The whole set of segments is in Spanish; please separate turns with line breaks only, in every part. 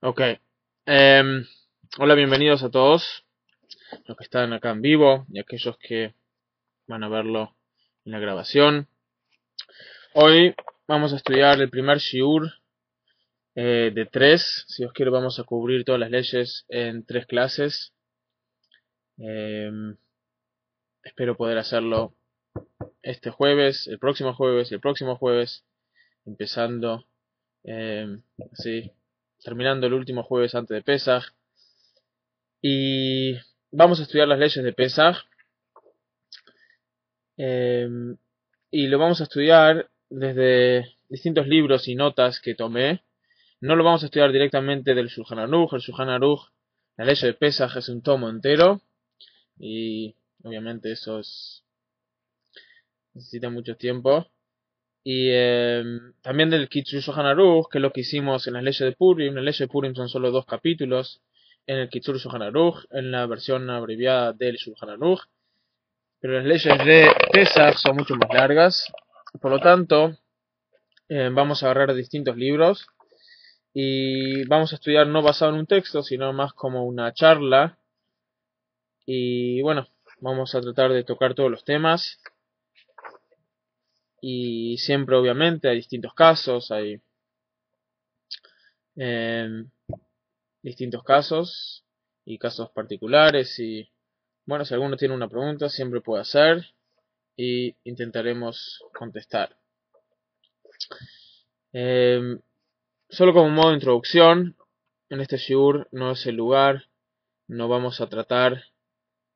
Ok. Em, hola, bienvenidos a todos los que están acá en vivo y aquellos que van a verlo en la grabación. Hoy vamos a estudiar el primer shiur eh, de tres. Si os quiero, vamos a cubrir todas las leyes en tres clases. Em, espero poder hacerlo este jueves, el próximo jueves y el próximo jueves, empezando em, así terminando el último jueves antes de Pesach. Y vamos a estudiar las leyes de Pesach. Em, y lo vamos a estudiar desde distintos libros y notas que tomé. No lo vamos a estudiar directamente del Shulchan Aruch. El Shulchan Aruch, la ley de Pesach es un tomo entero. Y obviamente eso es, necesita mucho tiempo. Y eh, también del Kitsu Shohan Aruch, que es lo que hicimos en las leyes de Purim. Las leyes de Purim son solo dos capítulos en el Kitsur Shohan Aruch, en la versión abreviada del Shulchan Aruch. Pero las leyes de Pesach son mucho más largas. Por lo tanto, eh, vamos a agarrar distintos libros y vamos a estudiar no basado en un texto, sino más como una charla. Y bueno, vamos a tratar de tocar todos los temas y siempre obviamente hay distintos casos, hay em, distintos casos y casos particulares y bueno, si alguno tiene una pregunta siempre puede hacer y intentaremos contestar. Em, solo como modo de introducción, en este shiur no es el lugar, no vamos a tratar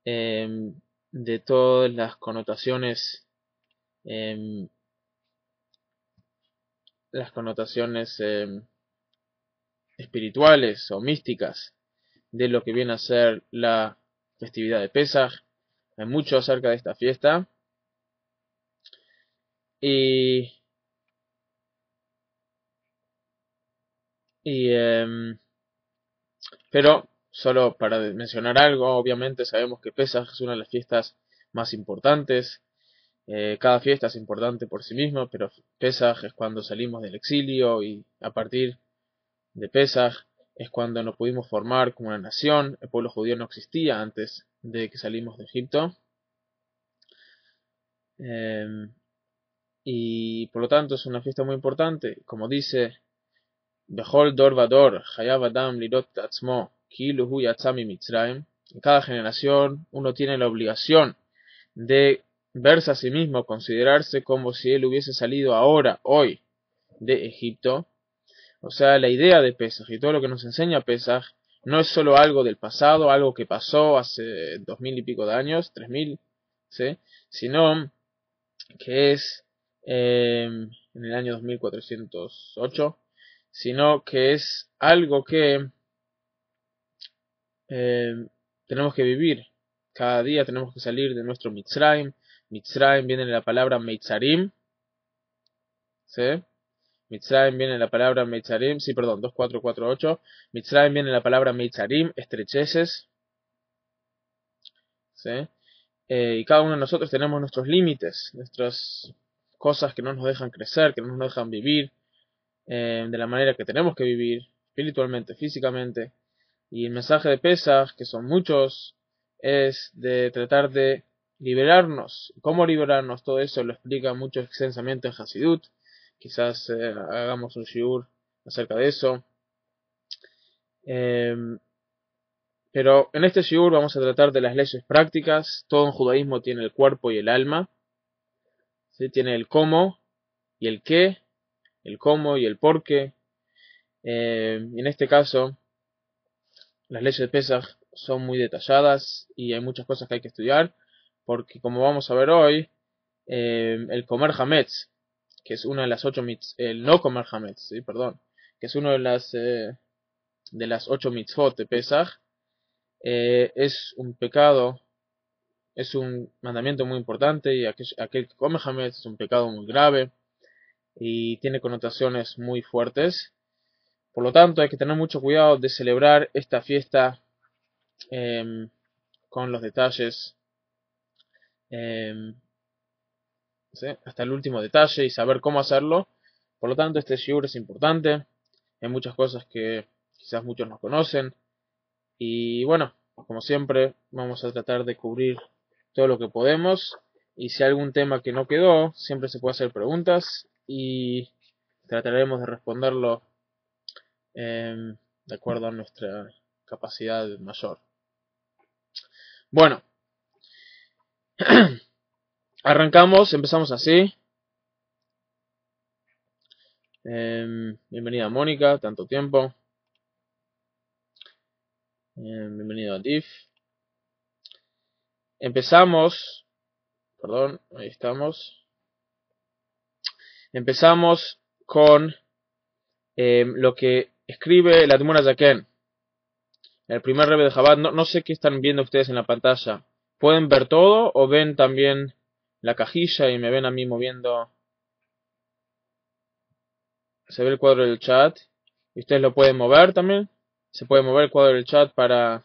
em, de todas las connotaciones Em, las connotaciones em, espirituales o místicas de lo que viene a ser la festividad de Pesach. Hay mucho acerca de esta fiesta. Y, em, pero solo para mencionar algo, obviamente sabemos que Pesach es una de las fiestas más importantes eh, cada fiesta es importante por sí misma, pero Pesaj es cuando salimos del exilio y a partir de Pesaj es cuando nos pudimos formar como una nación. El pueblo judío no existía antes de que salimos de Egipto. Em, y por lo tanto es una fiesta muy importante. Como dice Behol Dor Vador, Adam Lirot En cada generación uno tiene la obligación de verse a sí mismo, considerarse como si él hubiese salido ahora, hoy, de Egipto. O sea, la idea de Pesaj y todo lo que nos enseña Pesaj no es solo algo del pasado, algo que pasó hace dos mil y pico de años, tres mil, ¿sí? sino que es eh, en el año 2408, sino que es algo que eh, tenemos que vivir. Cada día tenemos que salir de nuestro Mitzrayim, Mitzrayim viene de la palabra Meitzarim. ¿Sí? Mitzrayim viene de la palabra Meitzarim. Sí, perdón, 2448. Mitzrayim viene de la palabra Meitzarim, estrecheces. ¿Sí? Eh, y cada uno de nosotros tenemos nuestros límites, nuestras cosas que no nos dejan crecer, que no nos dejan vivir eh, de la manera que tenemos que vivir, espiritualmente, físicamente. Y el mensaje de Pesach, que son muchos, es de tratar de liberarnos. ¿Cómo liberarnos? Todo eso lo explica mucho extensamente en Hasidut. Quizás eh, hagamos un shiur acerca de eso. Em, pero en este shiur vamos a tratar de las leyes prácticas. Todo en judaísmo tiene el cuerpo y el alma. ¿sí? Tiene el cómo y el qué, el cómo y el por qué. Em, en este caso, las leyes de Pesach son muy detalladas y hay muchas cosas que hay que estudiar porque como vamos a ver hoy, eh, el comer hametz, que es una de las ocho mitzvot, el no comer hametz, ¿sí? perdón, que es una de las eh, de las ocho mitzvot de Pesach, eh, es un pecado, es un mandamiento muy importante y aquel, aquel que come hametz es un pecado muy grave y tiene connotaciones muy fuertes. Por lo tanto, hay que tener mucho cuidado de celebrar esta fiesta em, con los detalles Em, hasta el último detalle y saber cómo hacerlo. Por lo tanto, este shiur es importante. Hay muchas cosas que, quizás muchos nos conocen. Y bueno, como siempre, vamos a tratar de cubrir todo lo que podemos. Y si hay algún tema que no quedó, siempre se puede hacer preguntas y trataremos de responderlo em, de acuerdo a nuestra capacidad mayor. Bueno, arrancamos, empezamos así. Eh, bienvenida Mónica, tanto tiempo. Eh, bienvenido a DIF. Empezamos, perdón, ahí estamos. Empezamos con eh, lo que escribe la Admura Zaken. El primer rebe de Jabad. No sé qué están viendo ustedes en la pantalla. ¿Pueden ver todo o ven también la cajilla y me ven a mí moviendo se ve el cuadro del chat. Y ustedes lo pueden mover también. Se puede mover el cuadro del chat para,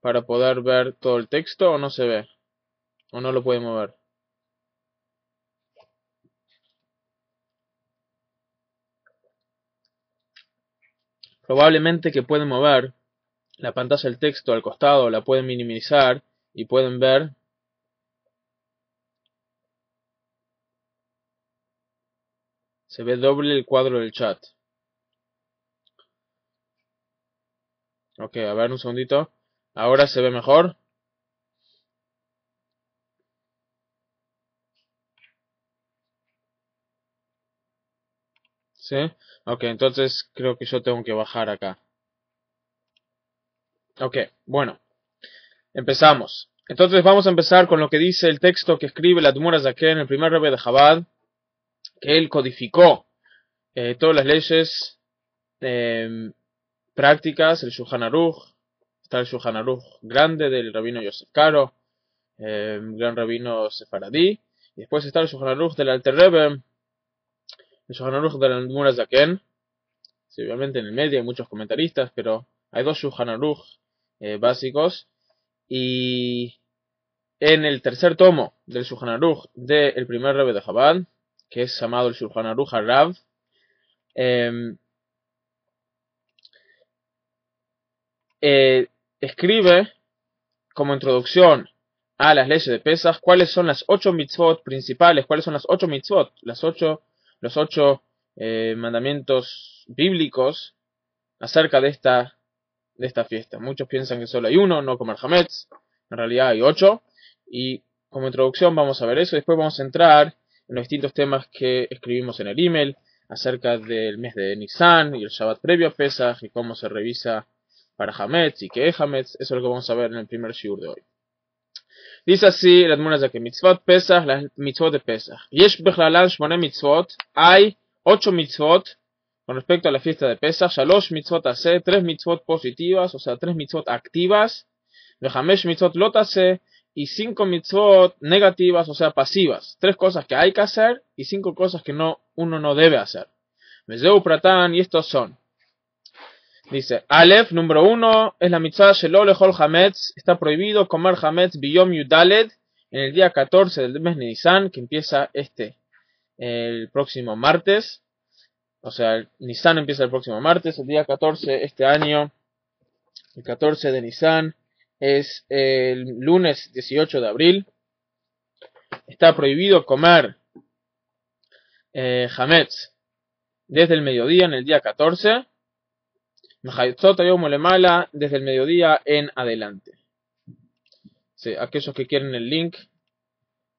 para poder ver todo el texto o no se ve. O no lo puede mover. Probablemente que pueden mover la pantalla del texto al costado, la pueden minimizar y pueden ver Se ve doble el cuadro del chat. Ok, a ver un segundito. Ahora se ve mejor. ¿Sí? Ok, entonces creo que yo tengo que bajar acá. Ok, bueno. Empezamos. Entonces vamos a empezar con lo que dice el texto que escribe la Tumura Zaken en el primer rebe de Chabad que él codificó eh, todas las leyes em, prácticas, el Shulchan Aruch, está el Shulchan Aruch grande del rabino Yosef Caro, em, gran rabino sefaradí, y después está el Shulchan Aruch del Alter Rebbe, el Shulchan Aruch del Murazaken, sí, obviamente en el medio hay muchos comentaristas, pero hay dos Shulchan Aruch eh, básicos, y en el tercer tomo del Shulchan del primer Rebbe de Chabad, que es llamado el Shulchan Aruch Rav, em, eh, escribe como introducción a las leyes de Pesach cuáles son las ocho mitzvot principales, cuáles son las ocho mitzvot, las ocho, los ocho eh, mandamientos bíblicos acerca de esta, de esta fiesta. Muchos piensan que solo hay uno, no comer hametz, en realidad hay ocho, y como introducción vamos a ver eso, después vamos a entrar en los distintos temas que escribimos en el email acerca del mes de Nisan y el Shabbat previo a Pesach y cómo se revisa para Hametz y qué es Hametz. Eso es lo que vamos a ver en el primer shiur de hoy. Dice así la de que mitzvot Pesach, las mitzvot de Pesach. Yesh bechlalan shmone mitzvot. Hay ocho mitzvot con respecto a la fiesta de Pesach. Shalosh mitzvot tres mitzvot positivas, o sea, tres mitzvot activas. Mitzvot lotase y cinco mitzvot negativas, o sea, pasivas. Tres cosas que hay que hacer y cinco cosas que no, uno no debe hacer. Mezeu Pratan, y estos son. Dice, Aleph, número uno, es la mitzvah Shelol Hametz. Está prohibido comer Hametz Biyom Yudaled en el día 14 del mes Nisan, que empieza este, el próximo martes. O sea, el Nisan empieza el próximo martes, el día 14 este año, el 14 de Nisan es el lunes 18 de abril. Está prohibido comer eh, hametz desde el mediodía en el día 14. desde el mediodía en adelante. aquellos que quieren el link,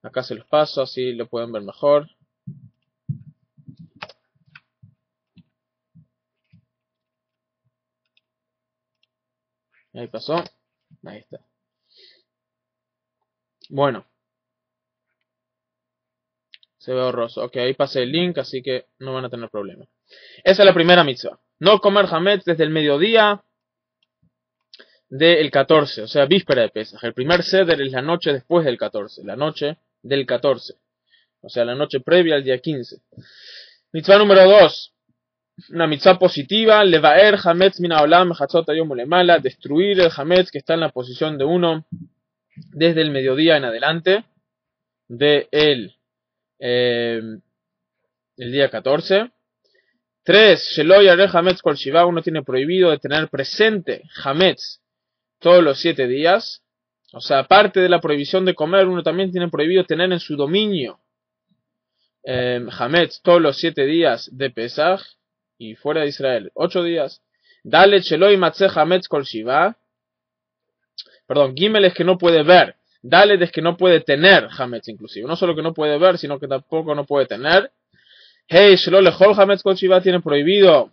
acá se los paso, así lo pueden ver mejor. Ahí pasó. Ahí está. Bueno. Se ve borroso. Ok, ahí pasé el link, así que no van a tener problema. Esa es la primera mitzvah. No comer hametz desde el mediodía del 14, o sea, víspera de Pesach. El primer ceder es la noche después del 14, la noche del 14. O sea, la noche previa al día 15. Mitzvah número 2 una mitzvah positiva, levaer hametz mina olam mala, destruir el hametz que está en la posición de uno desde el mediodía en adelante de el, eh, el día 14. Tres, Sheloy Hametz Kol Shiva, uno tiene prohibido de tener presente Hametz todos los siete días. O sea, aparte de la prohibición de comer, uno también tiene prohibido tener en su dominio eh, Hametz todos los siete días de Pesach y fuera de Israel, ocho días. Dale Sheloy Matze Hametz Kol Shiva. Perdón, Gimel es que no puede ver. Dale es que no puede tener Hametz inclusive. No solo que no puede ver, sino que tampoco no puede tener. Hey, Shelo Lechol Hametz Kol Shiva tiene prohibido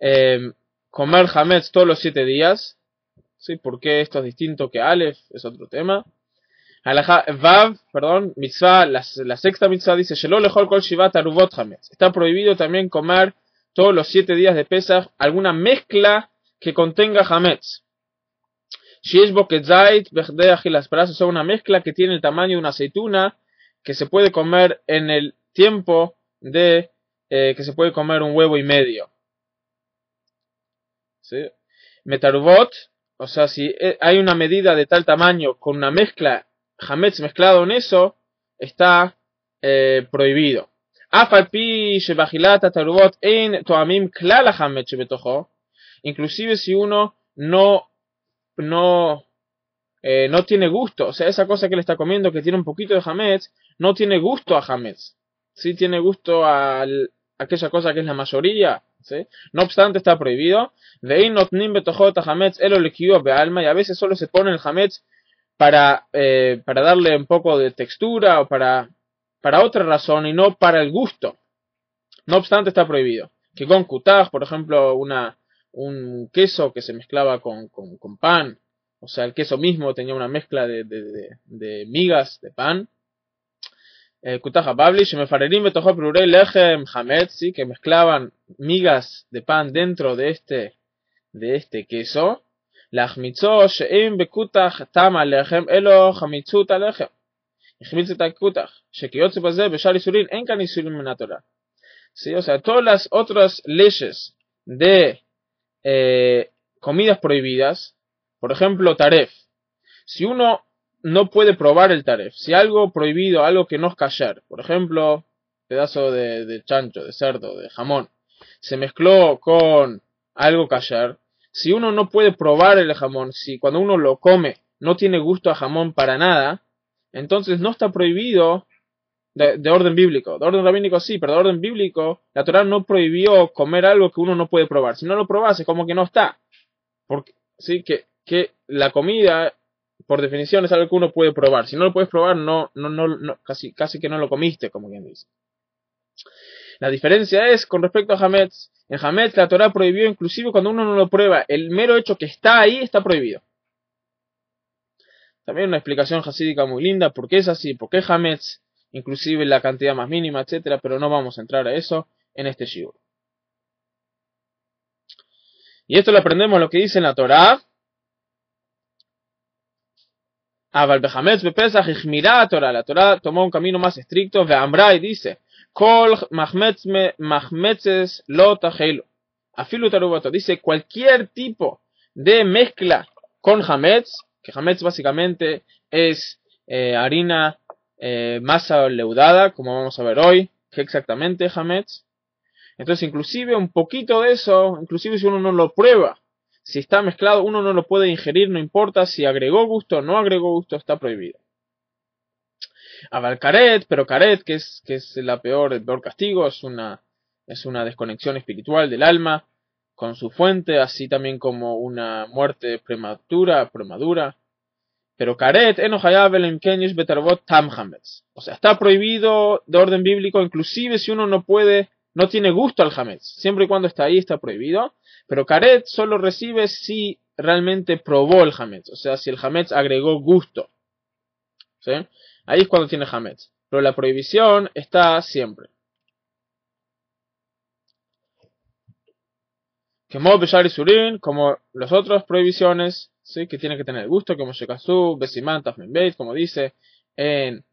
eh, comer Hametz todos los siete días. ¿Sí? ¿Por qué esto es distinto que Aleph? Es otro tema. Perdón, mitzvah, la, sexta mitzvah dice, Kol Shiva Taruvot Hametz. Está prohibido también comer todos los siete días de Pesach alguna mezcla que contenga Hametz. Shieshbo Ketzait Bechde Ajilas es una mezcla que tiene el tamaño de una aceituna que se puede comer en el tiempo de eh, que se puede comer un huevo y medio. ¿Sí? Metarubot, o sea, si eh, hay una medida de tal tamaño con una mezcla, hametz mezclado en eso, está eh, prohibido. Inclusive si uno no, no, eh, no tiene gusto, o sea, esa cosa que le está comiendo que tiene un poquito de hametz, no tiene gusto a hametz sí tiene gusto a aquella cosa que es la mayoría, ¿sí? No obstante está prohibido. Y a veces solo se pone el hametz para, eh, para darle un poco de textura o para, para otra razón y no para el gusto. No obstante está prohibido. Que con kutaj, por ejemplo, una, un queso que se mezclaba con, con, pan, o sea, el queso mismo tenía una mezcla de, de, de, de migas de pan, Kutaja Babli, Shemefarerim Betojo Prurei Lechem Hametzi, que mezclaban migas de pan dentro de este, de este queso. Lachmitzo Sheim Bekutach Tama Lechem Elo Hamitzut Alechem. החמיץ את הכותח, שכיוצא בזה בשאר איסורין אין כאן איסורים מן התורה. ¿Sí? O sea, todas las otras leyes de eh, comidas prohibidas, por ejemplo, taref, si uno no puede probar el taref. Si algo prohibido, algo que no es kasher, por ejemplo, pedazo de, chancho, de cerdo, de jamón, se mezcló con algo kasher, si uno no puede probar el jamón, si cuando uno lo come no tiene gusto a jamón para nada, entonces no está prohibido de, orden bíblico. De orden rabínico sí, pero de orden bíblico, la Torah no prohibió comer algo que uno no puede probar. Si no lo probase, como que no está. Porque, que, que la comida por definición es algo que uno puede probar. Si no lo puedes probar, no, no, no, casi, casi que no lo comiste, como quien dice. La diferencia es con respecto a Hametz. En Hametz la Torah prohibió inclusive cuando uno no lo prueba. El mero hecho que está ahí está prohibido. También una explicación hasídica muy linda, por qué es así, por qué Hametz, inclusive la cantidad más mínima, etcétera, pero no vamos a entrar a eso en este shiur. Y esto lo aprendemos lo que dice en la Torah, Torah. La Torah tomó un camino más estricto. Ve'amra y dice: Kol Mahmetzes lo tajelo. Afilu Tarubato. Dice: cualquier tipo de mezcla con Hametz, que Hametz básicamente es eh, harina, eh, masa leudada, como vamos a ver hoy. que exactamente Hametz? Entonces, inclusive un poquito de eso, inclusive si uno no lo prueba, si está mezclado, uno no lo puede ingerir, no importa si agregó gusto o no agregó gusto, está prohibido. Caret, pero caret, que es, que es la peor, el peor castigo, es una, es una desconexión espiritual del alma con su fuente, así también como una muerte prematura, premadura. Pero caret, tam O sea, está prohibido de orden bíblico, inclusive si uno no puede, no tiene gusto al hametz. Siempre y cuando está ahí, está prohibido. Pero Karet solo recibe si realmente probó el Hametz, o sea, si el Hametz agregó gusto. ¿Sí? Ahí es cuando tiene Hametz. Pero la prohibición está siempre. Como Beshar y Surin, como las otras prohibiciones, ¿sí? que tiene que tener gusto, como Shekasu, Besiman, Beit, como dice en,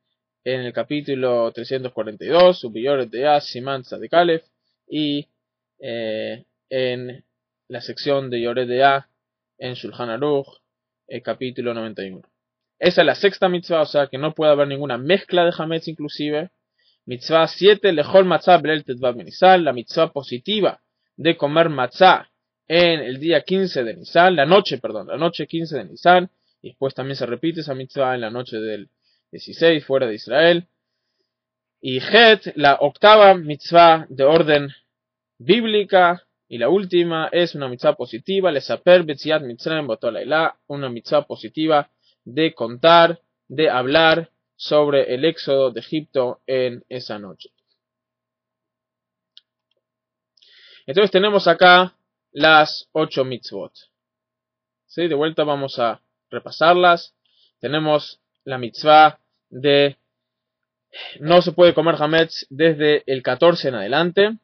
en el capítulo 342, Superiores de As, Siman, de y eh, en la sección de Yored de A en Shulchan Aruch, el capítulo 91. Esa es la sexta mitzvah, o sea que no puede haber ninguna mezcla de Hametz inclusive. Mitzvah 7, Lejol Matzah Belel Tetvav Nisan, la mitzvah positiva de comer matzah en el día 15 de Nisan, la noche, perdón, la noche 15 de Nisan, y después también se repite esa mitzvah en la noche del 16 fuera de Israel. Y Het, la octava mitzvah de orden bíblica, y la última es una mitzvah positiva, Lesaper Betziat Mitzrayim una mitzvah positiva de contar, de hablar sobre el éxodo de Egipto en esa noche. Entonces tenemos acá las ocho mitzvot. ¿Sí? De vuelta vamos a repasarlas. Tenemos la mitzvah de no se puede comer hametz desde el 14 en adelante.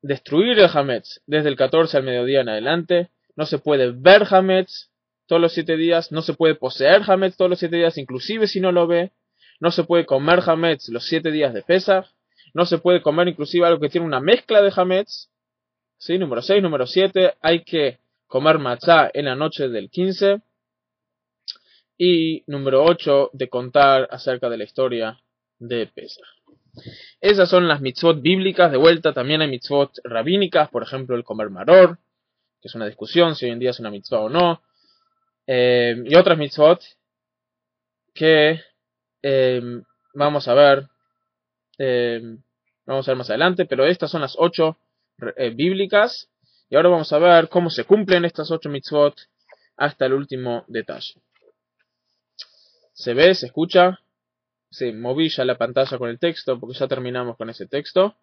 Destruir el hametz desde el 14 al mediodía en adelante. No se puede ver hametz todos los siete días. No se puede poseer hametz todos los siete días, inclusive si no lo ve. No se puede comer hametz los siete días de Pesach. No se puede comer inclusive algo que tiene una mezcla de hametz. ¿Sí? Número 6. Número 7. Hay que comer matzah en la noche del 15. Y número 8. De contar acerca de la historia de Pesach. Esas son las mitzvot bíblicas. De vuelta, también hay mitzvot rabínicas, por ejemplo, el comer maror, que es una discusión si hoy en día es una mitzvah o no. Eh, y otras mitzvot que eh, vamos a ver, eh, vamos a ver más adelante, pero estas son las ocho bíblicas. Y ahora vamos a ver cómo se cumplen estas ocho mitzvot hasta el último detalle. ¿Se ve? ¿Se escucha? Sí, moví ya la pantalla con el texto porque ya terminamos con ese texto.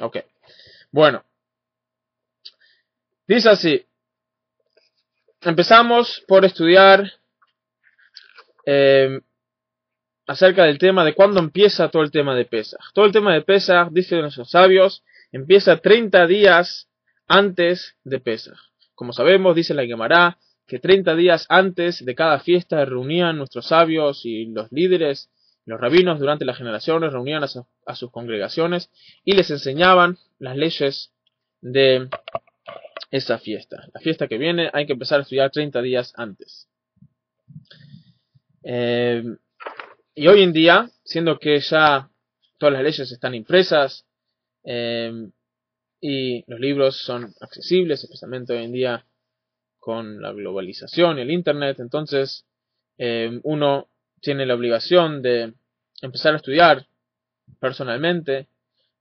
Ok. Bueno. Dice así. Empezamos por estudiar eh, acerca del tema de cuándo empieza todo el tema de Pesach. Todo el tema de Pesach, dicen nuestros sabios, empieza 30 días antes de Pesach. Como sabemos, dice la Gemara, que 30 días antes de cada fiesta reunían nuestros sabios y los líderes, los rabinos durante las generaciones, reunían a, sus congregaciones y les enseñaban las leyes de esa fiesta. La fiesta que viene hay que empezar a estudiar 30 días antes. Eh, y hoy en día, siendo que ya todas las leyes están impresas eh, y los libros son accesibles, especialmente hoy en día con la globalización y el Internet, entonces eh, uno tiene la obligación de empezar a estudiar personalmente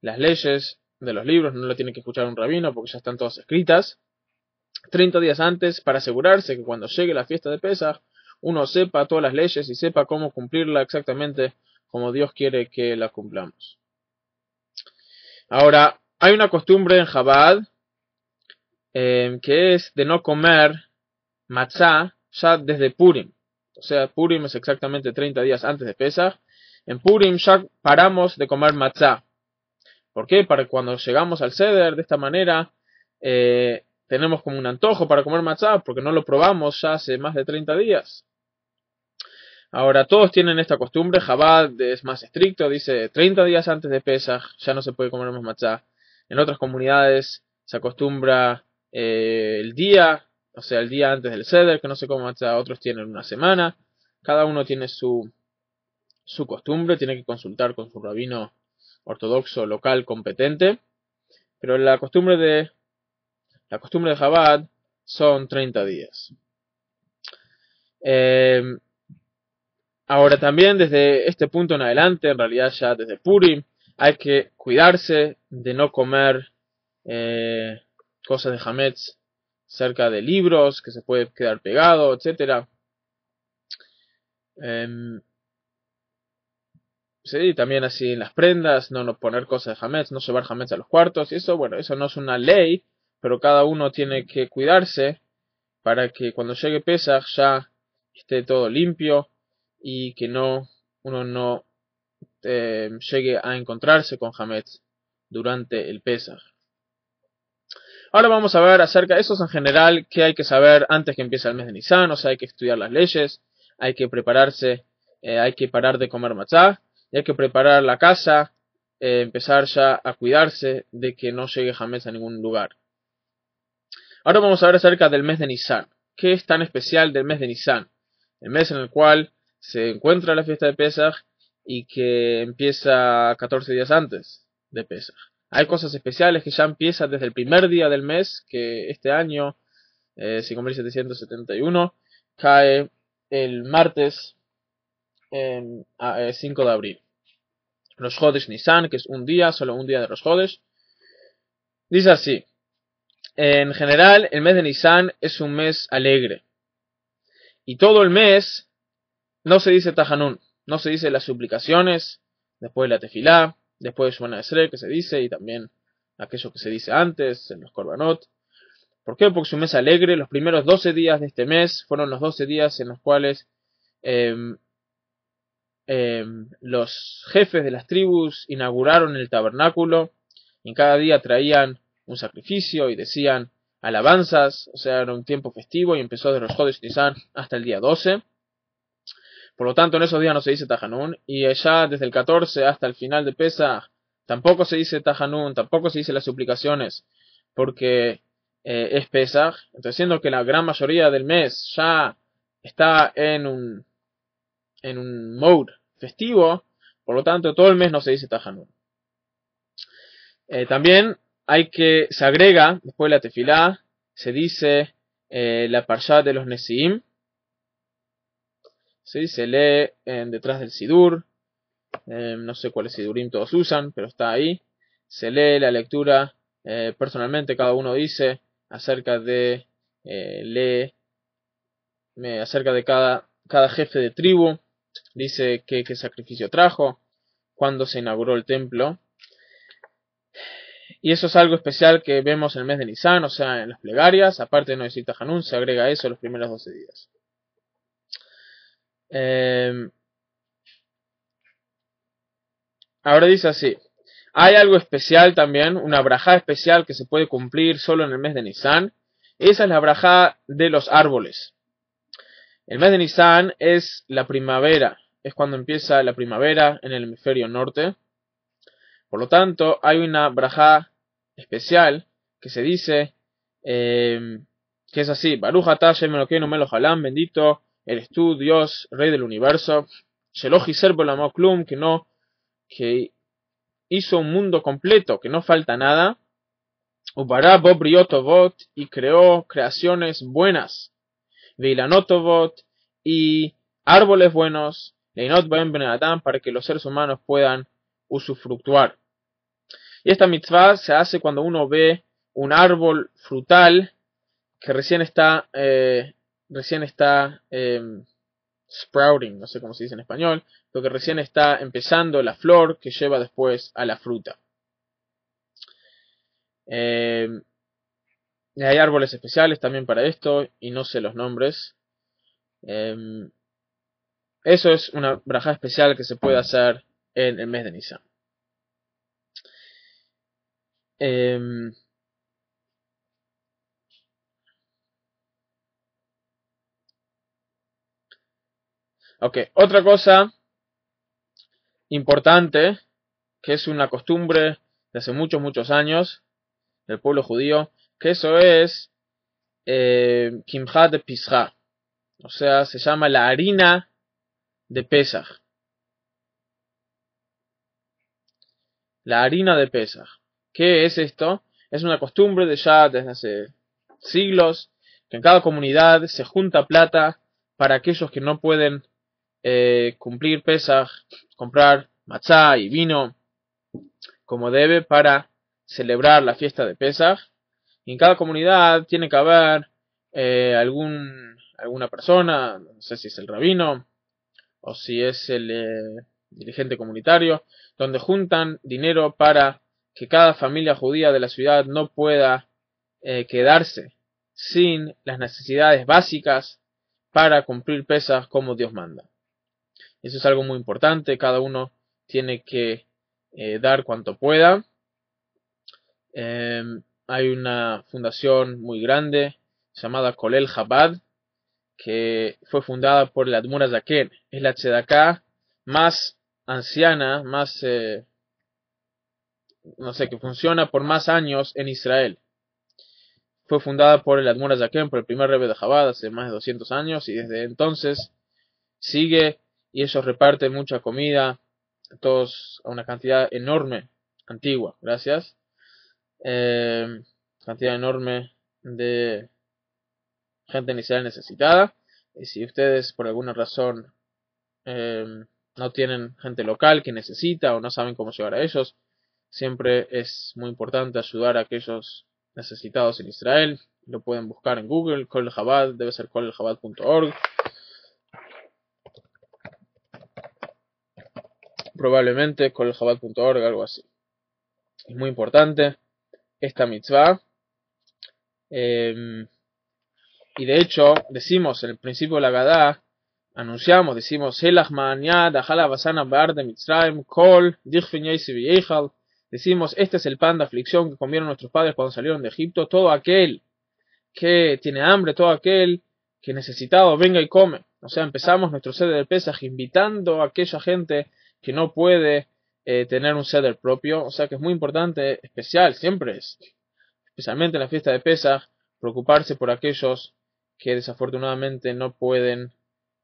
las leyes de los libros, no lo tiene que escuchar un rabino porque ya están todas escritas, 30 días antes para asegurarse que cuando llegue la fiesta de Pesach uno sepa todas las leyes y sepa cómo cumplirla exactamente como Dios quiere que la cumplamos. Ahora, hay una costumbre en Jabad Em, que es de no comer matzah ya desde Purim. O sea, Purim es exactamente 30 días antes de Pesach. En Purim ya paramos de comer matzah. ¿Por qué? Para cuando llegamos al ceder de esta manera, eh, tenemos como un antojo para comer matzah, porque no lo probamos ya hace más de 30 días. Ahora, todos tienen esta costumbre, Jabad es más estricto, dice 30 días antes de Pesach ya no se puede comer más matzah. En otras comunidades se acostumbra eh, el día, o sea, el día antes del ceder, que no sé cómo hasta otros tienen una semana. Cada uno tiene su, su costumbre, tiene que consultar con su rabino ortodoxo local competente. Pero la costumbre de la costumbre de Jabad son 30 días. Eh, ahora también desde este punto en adelante, en realidad ya desde Purim, hay que cuidarse de no comer eh, cosas de Hametz cerca de libros que se puede quedar pegado, etc. sí, también así en las prendas, no, poner cosas de Hametz, no llevar Hametz a los cuartos, y eso, bueno, eso no es una ley, pero cada uno tiene que cuidarse para que cuando llegue Pesach ya esté todo limpio y que no uno no em, llegue a encontrarse con Hametz durante el Pesach. Ahora vamos a ver acerca de eso en general, qué hay que saber antes que empiece el mes de Nisan, o sea, hay que estudiar las leyes, hay que prepararse, eh, hay que parar de comer matzah, y hay que preparar la casa, eh, empezar ya a cuidarse de que no llegue jamés a ningún lugar. Ahora vamos a ver acerca del mes de Nisan. ¿Qué es tan especial del mes de Nisan? El mes en el cual se encuentra la fiesta de Pesach y que empieza 14 días antes de Pesach. Hay cosas especiales que ya empiezan desde el primer día del mes, que este año, eh, 5771, cae el martes 5 eh, de abril. Los Jodes Nisan, que es un día, solo un día de los Jodes. Dice así. En general, el mes de Nisan es un mes alegre. Y todo el mes no se dice Tajanun, no se dice las suplicaciones, después de la tefilá, después de Shemana Esre, que se dice, y también aquello que se dice antes, en los Korbanot. ¿Por qué? Porque es un mes alegre. Los primeros 12 días de este mes fueron los 12 días en los cuales em, em, los jefes de las tribus inauguraron el tabernáculo y cada día traían un sacrificio y decían alabanzas, o sea, era un tiempo festivo y empezó de los Jodes hasta el día 12. Por lo tanto, en esos días no se dice Tajanun. Y ya desde el 14 hasta el final de Pesa tampoco se dice Tajanun, tampoco se dice las suplicaciones, porque eh, es Pesach. Entonces, siendo que la gran mayoría del mes ya está en un, en un mode festivo, por lo tanto, todo el mes no se dice Tajanun. Eh, también hay que, se agrega, después de la tefilá, se dice eh, la parsha de los Nesiim, ¿sí? Se lee detrás del Sidur. Eh, no sé cuáles Sidurim todos usan, pero está ahí. Se lee la lectura. Personalmente, cada uno dice acerca de. Lee acerca de cada, cada jefe de tribu. Dice qué, sacrificio trajo. Cuándo se inauguró el templo. Y eso es algo especial que vemos en el mes de Nisan, o sea, en las plegarias. Aparte de no decir Tajanun, se agrega eso los primeros 12 días. Em, ahora dice así. Hay algo especial también, una braja especial que se puede cumplir solo en el mes de Nisan. Esa es la braja de los árboles. El mes de Nisan es la primavera, es cuando empieza la primavera en el hemisferio norte. Por lo tanto, hay una braja especial que se dice em, que es así: Baruch bendito eres tú, Dios, Rey del universo, Shelohi Klum, que no, que hizo un mundo completo, que no falta nada, Ubara Bobriotovot, y creó creaciones buenas, Veilanotovot, y árboles buenos, Leinot Ben para que los seres humanos puedan usufructuar. Y esta mitzvah se hace cuando uno ve un árbol frutal que recién está eh, recién está em, sprouting, no sé cómo se dice en español, lo que recién está empezando la flor que lleva después a la fruta. Em, hay árboles especiales también para esto y no sé los nombres. Em, eso es una braja especial que se puede hacer en el mes de Nisan. Ok, otra cosa importante, que es una costumbre de hace muchos, muchos años del pueblo judío, que eso es eh, de Pisha. O sea, se llama la harina de Pesach. La harina de Pesach. ¿Qué es esto? Es una costumbre de ya desde hace siglos, que en cada comunidad se junta plata para aquellos que no pueden eh, cumplir Pesach, comprar matzá y vino como debe para celebrar la fiesta de Pesach. En cada comunidad tiene que haber eh, algún, alguna persona, no sé si es el rabino o si es el eh, dirigente comunitario, donde juntan dinero para que cada familia judía de la ciudad no pueda quedarse sin las necesidades básicas para cumplir pesas como Dios manda. Eso es algo muy importante. Cada uno tiene que eh, dar cuanto pueda. Em, hay una fundación muy grande llamada Kolel Chabad que fue fundada por el Admura Zaken. Es la tzedaká más anciana, más, eh, no sé, que funciona por más años en Israel. Fue fundada por el Admura Zaken, por el primer rebe de Chabad hace más de 200 años y desde entonces sigue y ellos reparten mucha comida, todos a una cantidad enorme, antigua, gracias, eh, cantidad enorme de gente inicial necesitada. Y si ustedes por alguna razón eh, no tienen gente local que necesita o no saben cómo llegar a ellos, siempre es muy importante ayudar a aquellos necesitados en Israel. Lo pueden buscar en Google, Kol Chabad, debe ser koljabad.org. Probablemente koljabad.org, algo así. Es muy importante esta mitzvah. Em, y de hecho, decimos en el principio de la Gadá, anunciamos, decimos, Decimos, este es el pan de aflicción que comieron nuestros padres cuando salieron de Egipto. Todo aquel que tiene hambre, todo aquel que necesitado, venga y come. O sea, empezamos nuestro sede de Pesaj invitando a aquella gente que no puede eh, tener un ceder propio. O sea que es muy importante, especial, siempre es, especialmente en la fiesta de Pesaj, preocuparse por aquellos que desafortunadamente no pueden,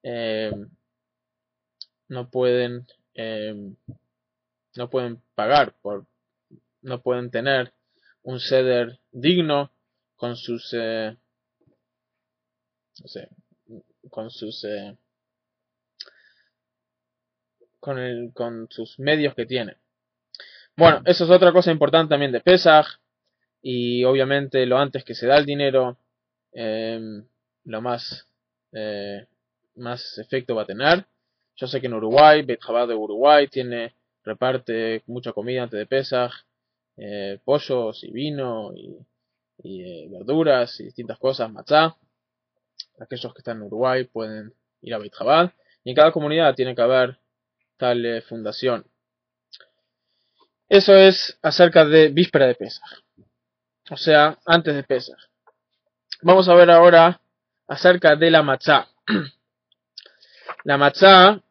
eh, no pueden, eh, no pueden pagar por, no pueden tener un ceder digno con sus, no sé, con sus con, el, con sus medios que tiene. Bueno, eso es otra cosa importante también de Pesach. Y obviamente lo antes que se da el dinero, em, lo más, eh, más efecto va a tener. Yo sé que en Uruguay, Bet de Uruguay tiene, reparte mucha comida antes de Pesach, eh, pollos y vino y, eh, verduras y distintas cosas, matzá. Aquellos que están en Uruguay pueden ir a Bet Y en cada comunidad tiene que haber tal fundación. Eso es acerca de víspera de Pesach. O sea, antes de Pesach. Vamos a ver ahora acerca de la matzá. La matzá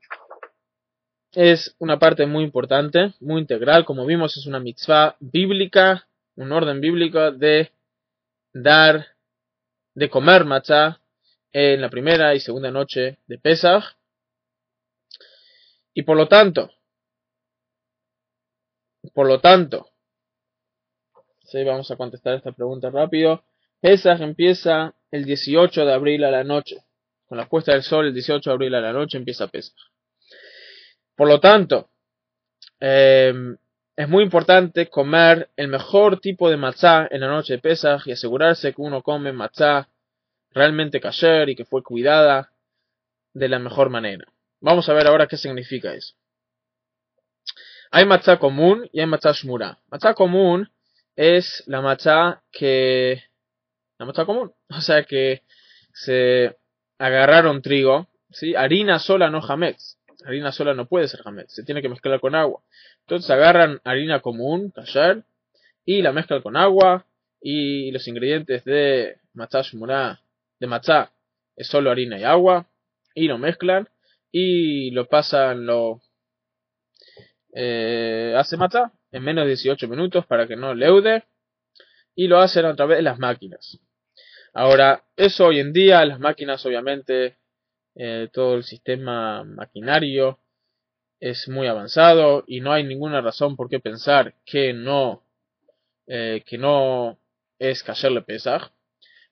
es una parte muy importante, muy integral. Como vimos, es una mitzvah bíblica, un orden bíblico de dar, de comer matzá en la primera y segunda noche de Pesach. Y por lo tanto, por lo tanto, sí, vamos a contestar esta pregunta rápido. Pesach empieza el 18 de abril a la noche. Con la puesta del sol, el 18 de abril a la noche empieza Pesach. Por lo tanto, em, es muy importante comer el mejor tipo de matzá en la noche de Pesach y asegurarse que uno come matzá realmente kasher y que fue cuidada de la mejor manera. Vamos a ver ahora qué significa eso. Hay matzá común y hay matzá shmura. Matzá común es la matzá que... La matzá común. O sea que se agarraron trigo, ¿sí? Harina sola no hametz. Harina sola no puede ser hametz. Se tiene que mezclar con agua. Entonces agarran harina común, kasher, y la mezclan con agua y los ingredientes de matzá shmura, de matzá, es solo harina y agua y lo mezclan y lo pasan, lo eh, hace mata en menos de 18 minutos para que no leude y lo hacen a través de las máquinas. Ahora, eso hoy en día, las máquinas obviamente, eh, todo el sistema maquinario es muy avanzado y no hay ninguna razón por qué pensar que no, eh, que no es caerle Pesaj.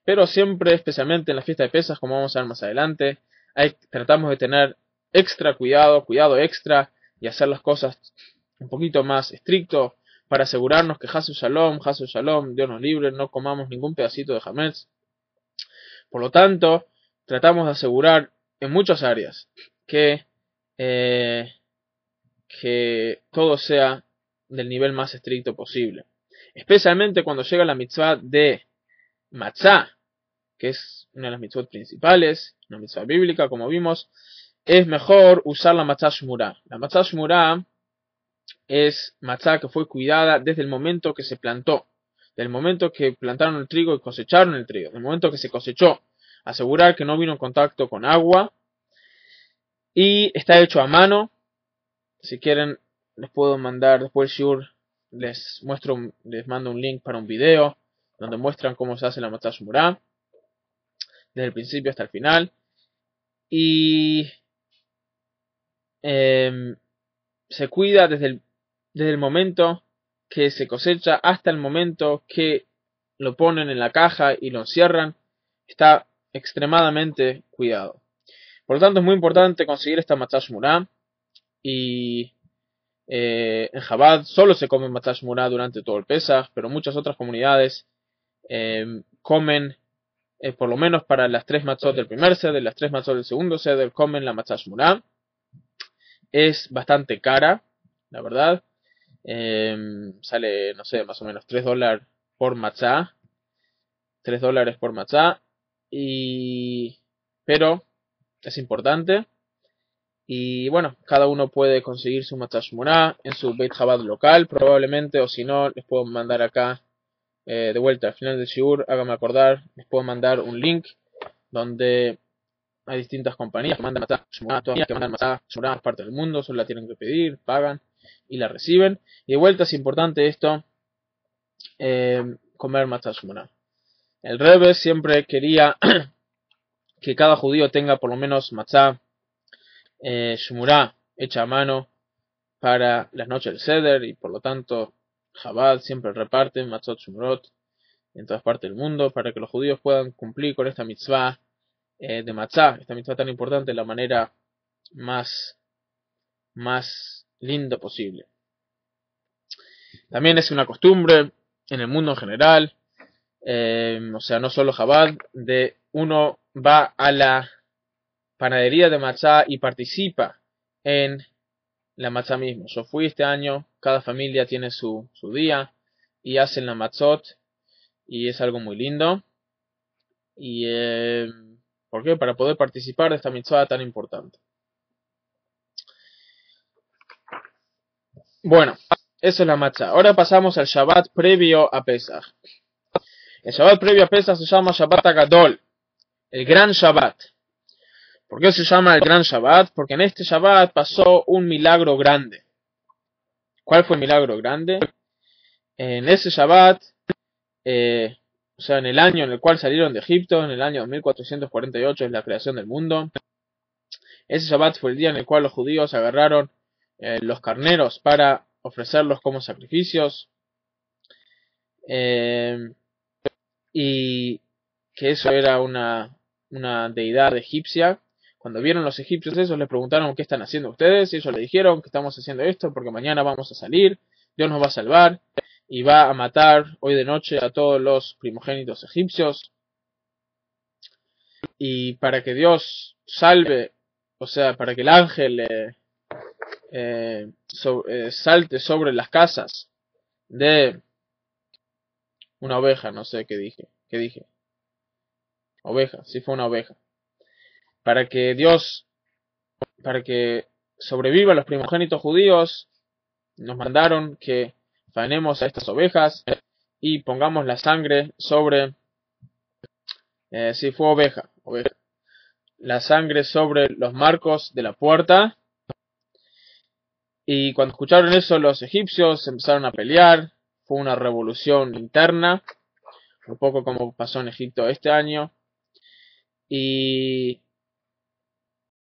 Pero siempre, especialmente en la fiesta de Pesaj, como vamos a ver más adelante, hay, tratamos de tener extra cuidado, cuidado extra y hacer las cosas un poquito más estricto para asegurarnos que Hasu Shalom, Hasu Shalom, Dios nos libre, no comamos ningún pedacito de Hametz. Por lo tanto, tratamos de asegurar en muchas áreas que, eh, que todo sea del nivel más estricto posible. Especialmente cuando llega la mitzvah de matzah, que es una de las mitzvot principales, una mitzvah bíblica, como vimos, es mejor usar la matzah shmura. La matzah shmura es matzah que fue cuidada desde el momento que se plantó, del momento que plantaron el trigo y cosecharon el trigo, del momento que se cosechó. Asegurar que no vino en contacto con agua y está hecho a mano. Si quieren, les puedo mandar después Shur, les muestro, les mando un link para un video donde muestran cómo se hace la matzah shmura desde el principio hasta el final. Y em, se cuida desde el, desde el momento que se cosecha hasta el momento que lo ponen en la caja y lo encierran. Está extremadamente cuidado. Por lo tanto, es muy importante conseguir esta matzah shmurah y eh, en Jabad solo se come matzah shmurah durante todo el Pesach, pero muchas otras comunidades em, comen eh, por lo menos para las tres matzot del primer seder, las tres matzot del segundo seder, comen la matzah shmurah. Es bastante cara, la verdad. Em, sale, no sé, más o menos 3 dólares por matzah. 3 dólares por matzah. Y... Pero es importante. Y bueno, cada uno puede conseguir su matzah shmurah en su Beit Chabad local, probablemente, o si no, les puedo mandar acá eh, de vuelta al final del shiur, hágame acordar, les puedo mandar un link donde hay distintas compañías que mandan matzah shmurah, que mandan shmurah a parte del mundo, solo la tienen que pedir, pagan y la reciben. Y de vuelta es importante esto, eh, comer shmurah. El Rebbe siempre quería que cada judío tenga por lo menos matzah eh, hecha a mano para las noches del Seder y por lo tanto Chabad siempre reparte matzot shumrot en todas partes del mundo para que los judíos puedan cumplir con esta mitzvah eh, de matzah, esta mitzvah tan importante de la manera más, más linda posible. También es una costumbre en el mundo en general, eh, o sea, no solo Jabal, de uno va a la panadería de matzah y participa en la matzah mismo. Yo fui este año, cada familia tiene su, su día y hacen la matzot y es algo muy lindo. Y eh, ¿por qué? Para poder participar de esta mitzvah tan importante. Bueno, eso es la matzah. Ahora pasamos al Shabbat previo a Pesach. El Shabbat previo a Pesach se llama Shabbat Agadol, el gran Shabbat. ¿Por qué se llama el gran Shabbat? Porque en este Shabbat pasó un milagro grande. ¿Cuál fue el milagro grande? En ese Shabbat, eh, o sea, en el año en el cual salieron de Egipto, en el año 1448 es la creación del mundo. Ese Shabbat fue el día en el cual los judíos agarraron eh, los carneros para ofrecerlos como sacrificios. Eh, y que eso era una, una deidad egipcia cuando vieron los egipcios eso, les preguntaron qué están haciendo ustedes, y ellos le dijeron que estamos haciendo esto porque mañana vamos a salir, Dios nos va a salvar y va a matar hoy de noche a todos los primogénitos egipcios. Y para que Dios salve, o sea, para que el ángel eh, eh, eh, salte sobre las casas de una oveja, no sé qué dije, qué dije. Oveja, si fue una oveja para que Dios, para que sobrevivan los primogénitos judíos, nos mandaron que faenemos a estas ovejas y pongamos la sangre sobre, eh, si fue oveja, oveja, la sangre sobre los marcos de la puerta. Y cuando escucharon eso, los egipcios empezaron a pelear. Fue una revolución interna, un poco como pasó en Egipto este año. Y